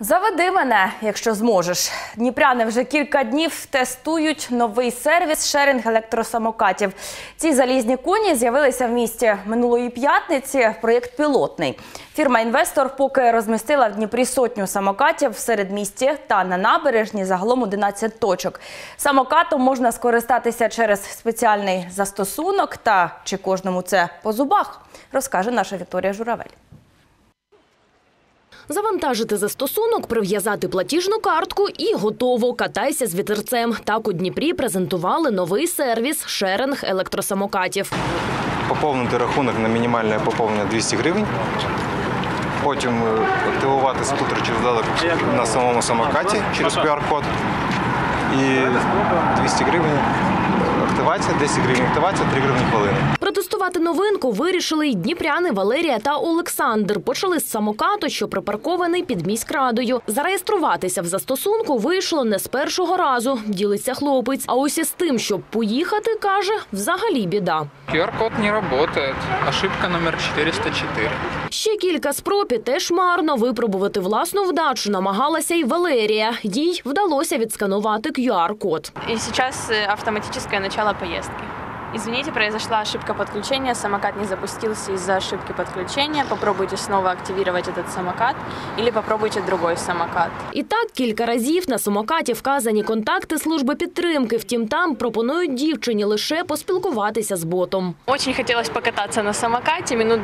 Заведи мене, якщо зможеш. Дніпряни вже кілька днів тестують новий сервіс шеринг електросамокатів. Ці залізні коні з'явилися в місті минулої п'ятниці. Проєкт пілотний. Фірма інвестор поки розмістила в Дніпрі сотню самокатів в середмісті та на набережні загалом 11 точок. Самокатом можна скористатися через спеціальний застосунок. Та чи кожному це по зубах, розкаже наша Вікторія Журавель. Завантажити застосунок, прив'язати платіжну картку і готово. Катайся з вітерцем. Так у Дніпрі презентували новий сервіс шеринг електросамокатів. поповнити рахунок на мінімальне поповнення 200 гривень. Потім е, активувати скутер через додаток на самому самокаті через QR-код. І 200 гривень активація, 10 гривень активація, 3 гривні хвилини. Протестувати новинку вирішили й дніпряни Валерія та Олександр. Почали з самокату, що припаркований під міськрадою. Зареєструватися в застосунку вийшло не з першого разу. Ділиться хлопець. А ось із тим, щоб поїхати, каже, взагалі біда. QR-код не работает. Ошибка номер 404. Ще кілька спроб і теж марно випробувати власну вдачу намагалася й Валерія. Їй вдалося відсканувати QR-код. И сейчас э, автоматическое начало поездки. Извините, произошла ошибка подключения, самокат не запустился из-за ошибки подключения. Попробуйте снова активировать этот самокат или попробуйте другой самокат. І так кілька разів на самокаті вказані контакти служби підтримки. Втім, там пропонують дівчині лише поспілкуватися з ботом. Очень хотелось покататься на самокате, минут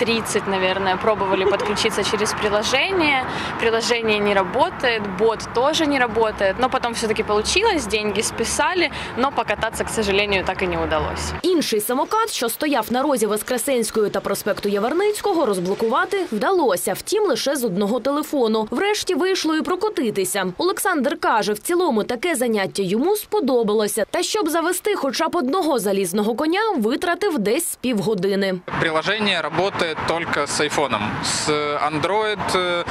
20-30, наверное, пробовали подключиться через приложение. Приложение не работает, бот тоже не работает, но потом все-таки получилось, деньги списали, но покататься, к сожалению, так и не удалось. Інший самокат, що стояв на розі Воскресенської та проспекту Яворницького, розблокувати вдалося. Втім, лише з одного телефону. Врешті вийшло і прокотитися. Олександр каже, в цілому таке заняття йому сподобалося. Та щоб завести хоча б одного залізного коня, витратив десь з півгодини. Приложение работает только с айфоном. С Android э,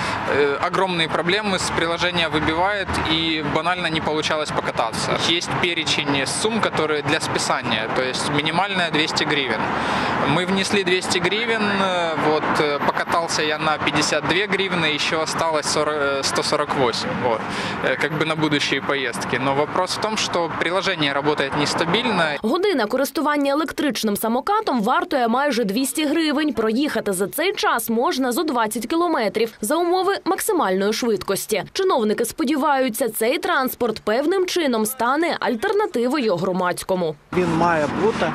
огромные проблемы с приложения выбивает и банально не получалось покататься. Есть перечень сумм, которые для списания, то есть минимальная 200 гривен. Мы внесли 200 гривен, э, вот э, покатался я на 52 гривны, еще осталось 40, э, 148, вот, э, как бы на будущие поездки. Но вопрос в том, что приложение работает нестабильно, Година користування електричним самокатом вартує майже 200 гривень. Проїхати за цей час можна зо 20 кілометрів за умови максимальної швидкості. Чиновники сподіваються, цей транспорт певним чином стане альтернативою громадському. Він має бути е,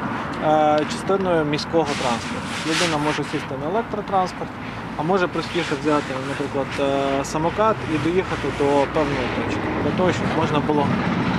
частиною міського транспорту. Людина може сісти на електротранспорт, а може простіше взяти, наприклад, е, самокат і доїхати до певної точки, для того, щоб можна було е,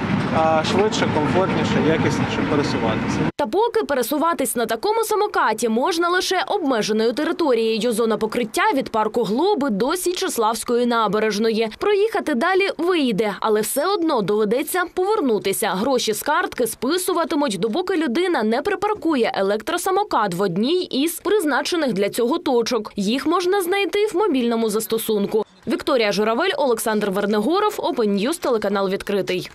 швидше, комфортніше, якісніше пересуватися. Та поки пересуватись на такому самокаті можна лише обмеженою територією. Зона покриття від парку Глоби до Січеславської набережної. Проїхати далі вийде, але все одно доведеться повернутися. Гроші з картки списуватимуть, допоки людина не припаркує електросамокат в одній із призначених для цього точок. Їх можна знайти в мобільному застосунку. Вікторія Журавель, Олександр Вернегоров, Open News, телеканал відкритий.